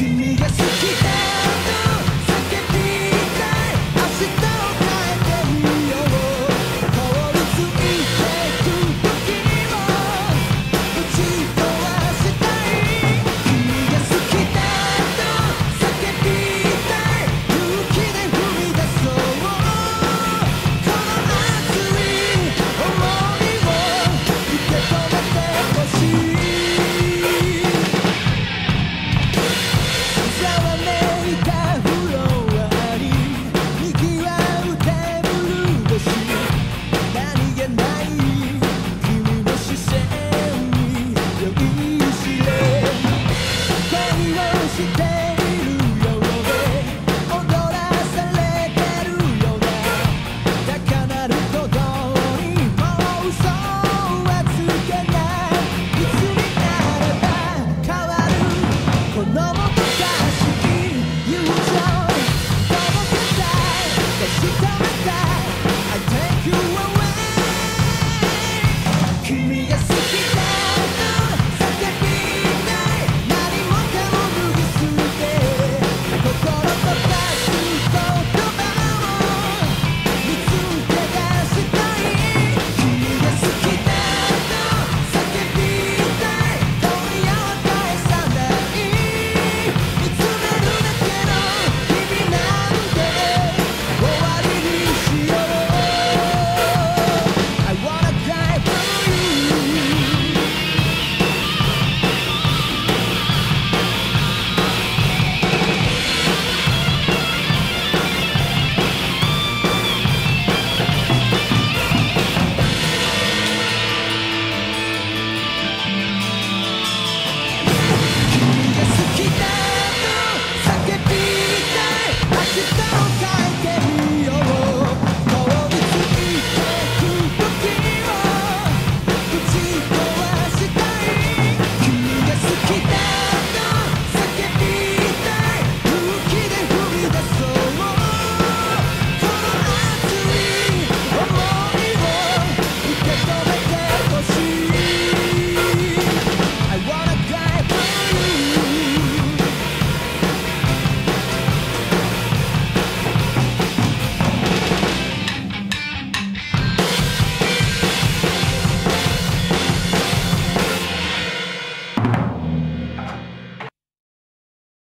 君が好きだ